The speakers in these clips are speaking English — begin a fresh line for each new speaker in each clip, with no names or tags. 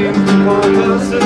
looking for yourself.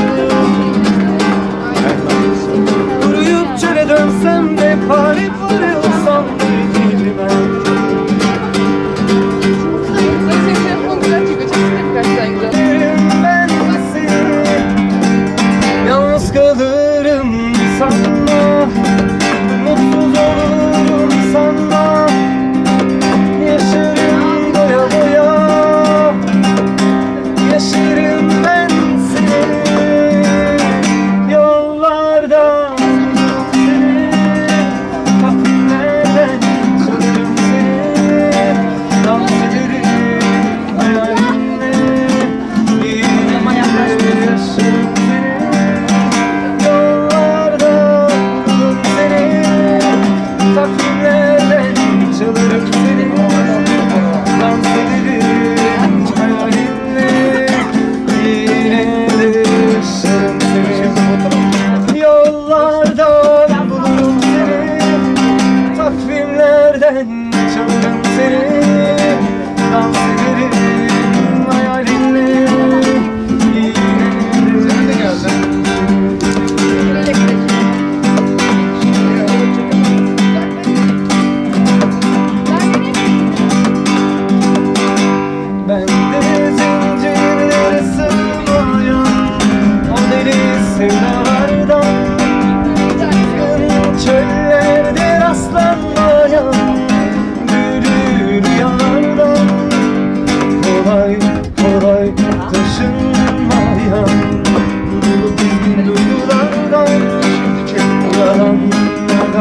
I'm sitting,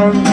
Thank you.